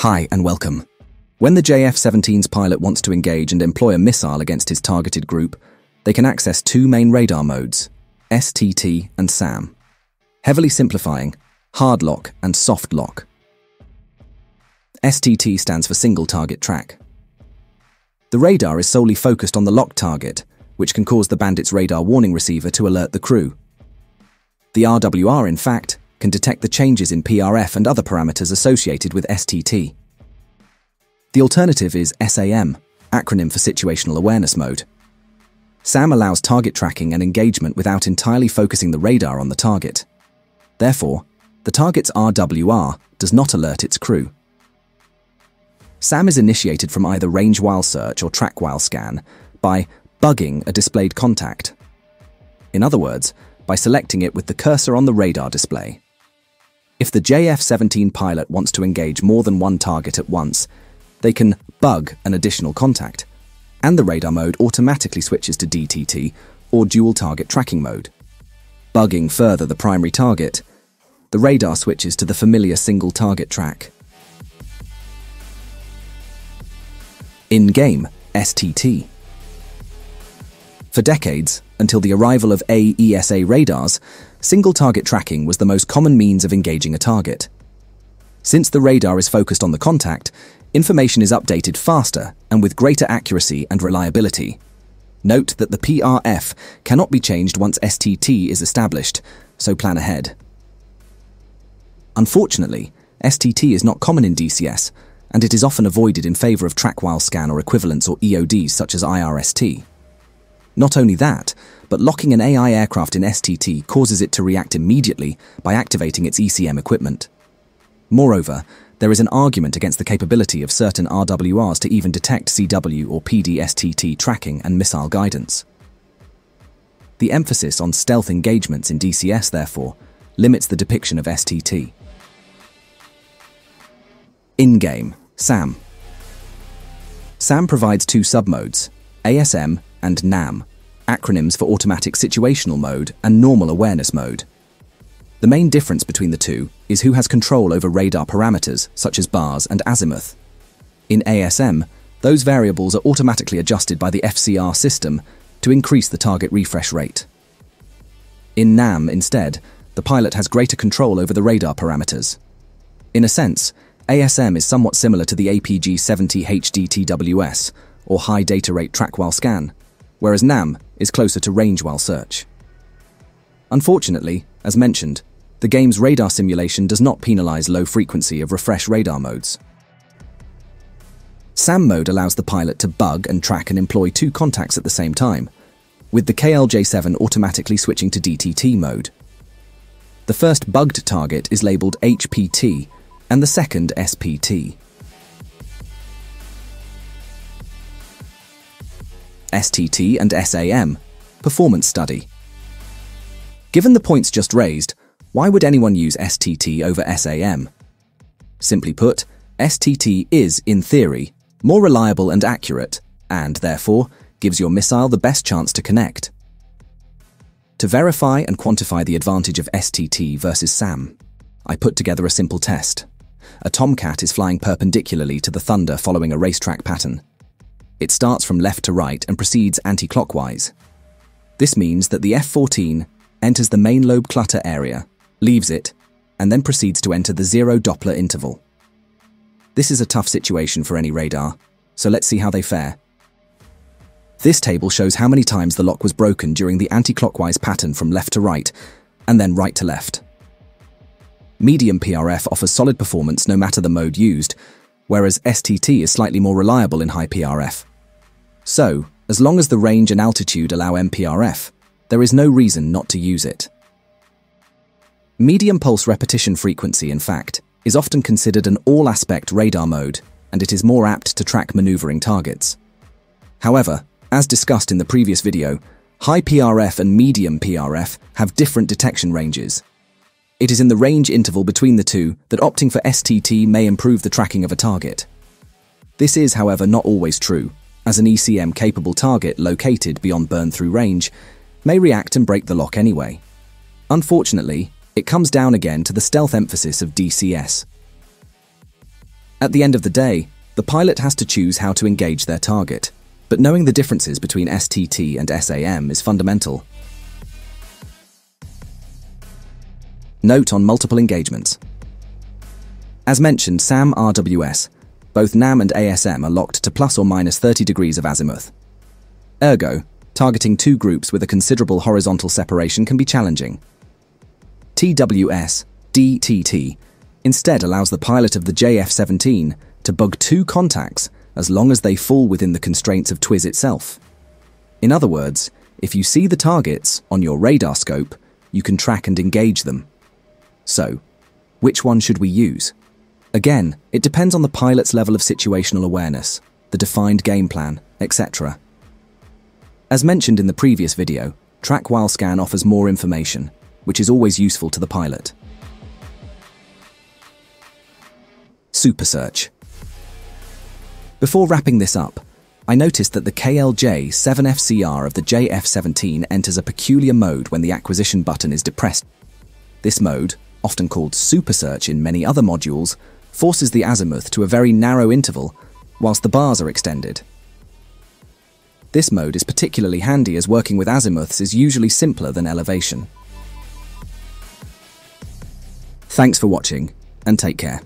Hi and welcome. When the JF-17's pilot wants to engage and employ a missile against his targeted group, they can access two main radar modes, STT and SAM. Heavily simplifying, hard lock and soft lock. STT stands for single target track. The radar is solely focused on the locked target, which can cause the bandit's radar warning receiver to alert the crew. The RWR, in fact, can detect the changes in PRF and other parameters associated with STT. The alternative is SAM, acronym for Situational Awareness Mode. SAM allows target tracking and engagement without entirely focusing the radar on the target. Therefore, the target's RWR does not alert its crew. SAM is initiated from either range while search or track while scan by bugging a displayed contact. In other words, by selecting it with the cursor on the radar display. If the JF-17 pilot wants to engage more than one target at once, they can bug an additional contact, and the radar mode automatically switches to DTT or dual target tracking mode. Bugging further the primary target, the radar switches to the familiar single target track. In-game, STT. For decades, until the arrival of AESA radars, single target tracking was the most common means of engaging a target. Since the radar is focused on the contact, information is updated faster and with greater accuracy and reliability. Note that the PRF cannot be changed once STT is established, so plan ahead. Unfortunately, STT is not common in DCS, and it is often avoided in favour of track while scan or equivalents or EODs such as IRST. Not only that, but locking an AI aircraft in STT causes it to react immediately by activating its ECM equipment. Moreover, there is an argument against the capability of certain RWRs to even detect CW or PDSTT tracking and missile guidance. The emphasis on stealth engagements in DCS, therefore, limits the depiction of STT. In-game, SAM. SAM provides two submodes, ASM and NAM, acronyms for Automatic Situational Mode and Normal Awareness Mode. The main difference between the two is who has control over radar parameters, such as bars and azimuth. In ASM, those variables are automatically adjusted by the FCR system to increase the target refresh rate. In NAM, instead, the pilot has greater control over the radar parameters. In a sense, ASM is somewhat similar to the APG-70 HDTWS, or High Data Rate Track While Scan, whereas NAM is closer to range while search. Unfortunately, as mentioned, the game's radar simulation does not penalize low frequency of refresh radar modes. SAM mode allows the pilot to bug and track and employ two contacts at the same time, with the KLJ7 automatically switching to DTT mode. The first bugged target is labelled HPT and the second SPT. STT and SAM, Performance Study. Given the points just raised, why would anyone use STT over SAM? Simply put, STT is, in theory, more reliable and accurate, and therefore gives your missile the best chance to connect. To verify and quantify the advantage of STT versus SAM, I put together a simple test. A Tomcat is flying perpendicularly to the Thunder following a racetrack pattern. It starts from left to right and proceeds anti-clockwise. This means that the F-14 enters the main lobe clutter area, leaves it, and then proceeds to enter the zero Doppler interval. This is a tough situation for any radar, so let's see how they fare. This table shows how many times the lock was broken during the anti-clockwise pattern from left to right, and then right to left. Medium PRF offers solid performance no matter the mode used, whereas STT is slightly more reliable in high PRF. So, as long as the range and altitude allow MPRF, there is no reason not to use it. Medium pulse repetition frequency, in fact, is often considered an all-aspect radar mode, and it is more apt to track maneuvering targets. However, as discussed in the previous video, high PRF and medium PRF have different detection ranges. It is in the range interval between the two that opting for STT may improve the tracking of a target. This is, however, not always true, as an ECM-capable target located beyond burn-through range may react and break the lock anyway. Unfortunately, it comes down again to the stealth emphasis of DCS. At the end of the day, the pilot has to choose how to engage their target, but knowing the differences between STT and SAM is fundamental. Note on multiple engagements. As mentioned, SAM RWS, both NAM and ASM are locked to plus or minus 30 degrees of azimuth. Ergo, targeting two groups with a considerable horizontal separation can be challenging. TWS, DTT, instead allows the pilot of the JF-17 to bug two contacts as long as they fall within the constraints of TWS itself. In other words, if you see the targets on your radar scope, you can track and engage them. So, which one should we use? Again, it depends on the pilot's level of situational awareness, the defined game plan, etc. As mentioned in the previous video, Track While Scan offers more information, which is always useful to the pilot. Super Search Before wrapping this up, I noticed that the KLJ-7 FCR of the JF17 enters a peculiar mode when the acquisition button is depressed. This mode, often called Super Search in many other modules, forces the azimuth to a very narrow interval whilst the bars are extended. This mode is particularly handy as working with azimuths is usually simpler than elevation. Thanks for watching, and take care.